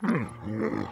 Mm-hmm.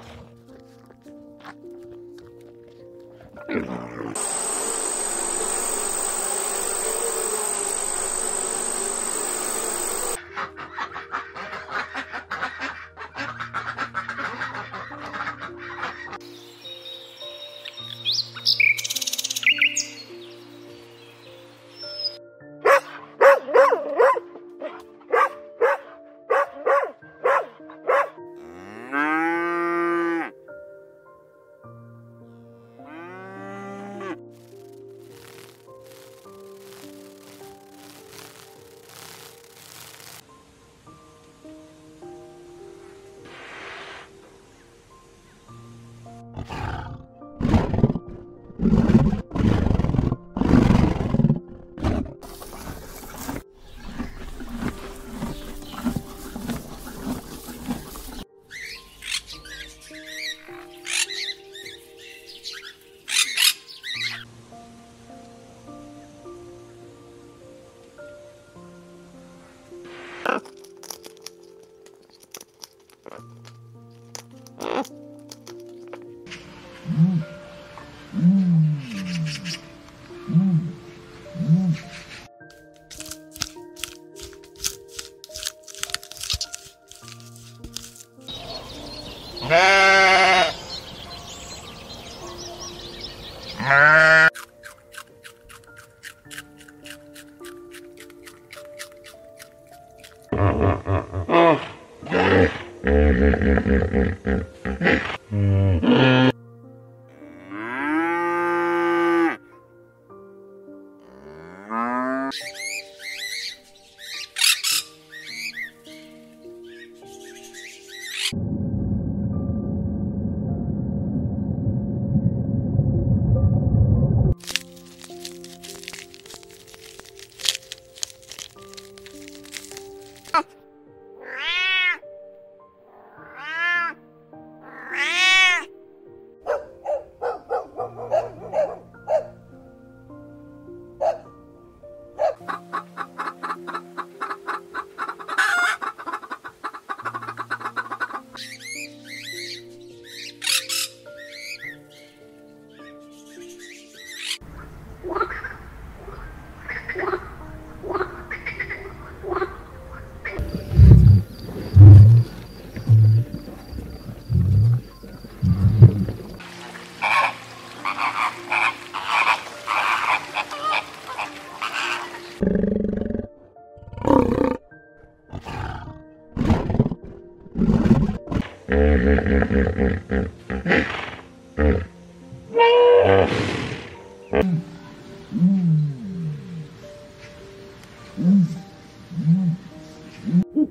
Oh.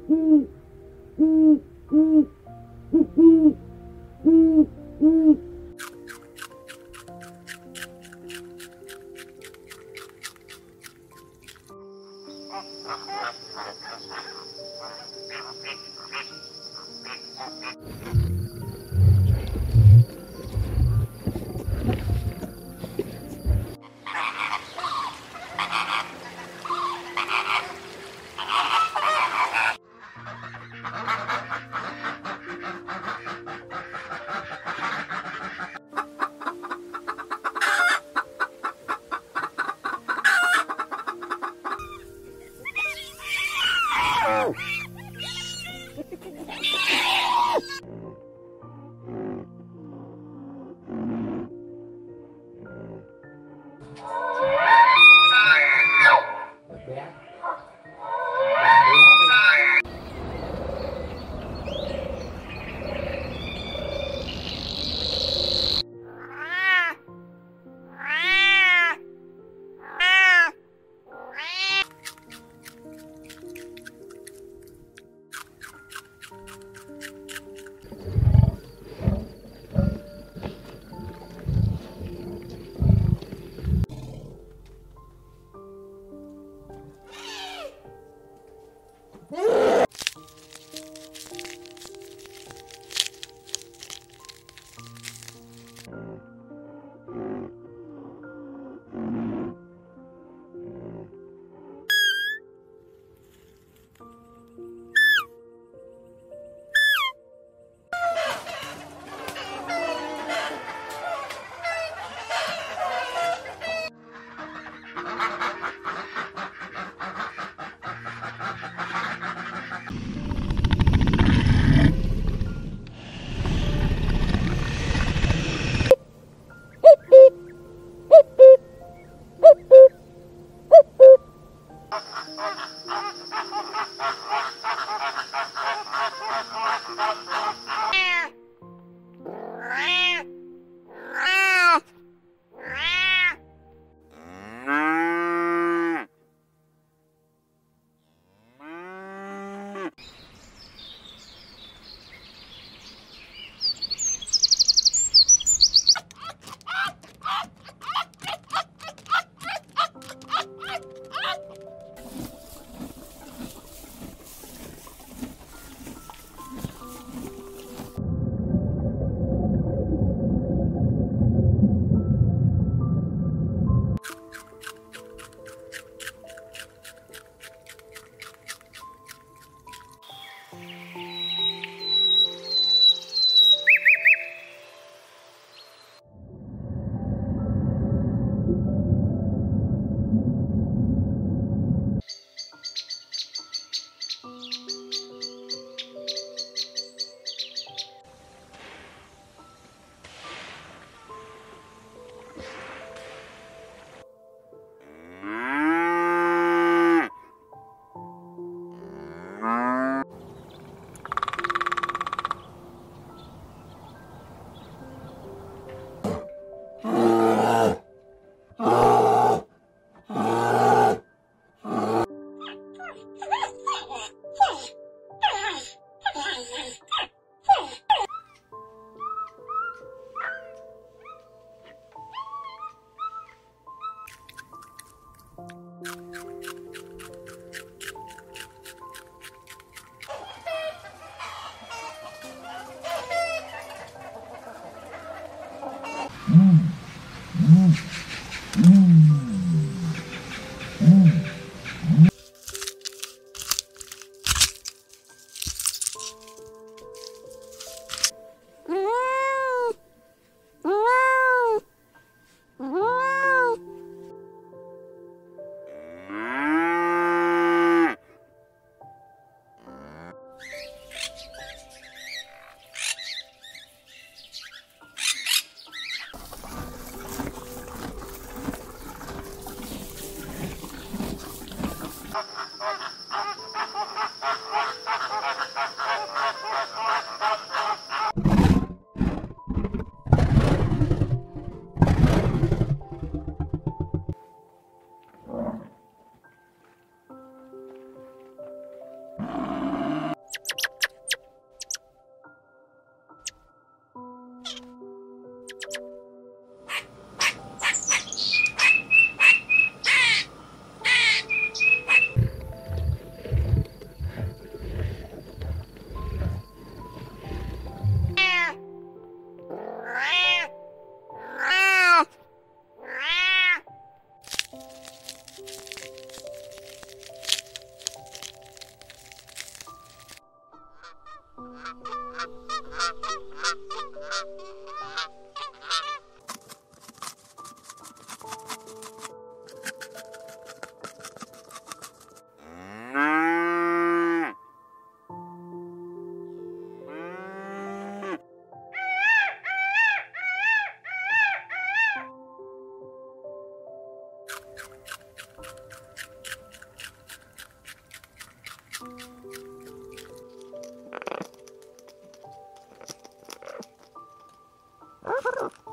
Ooh. bé. ha ha ha ha ha Ow! Ha ha ha!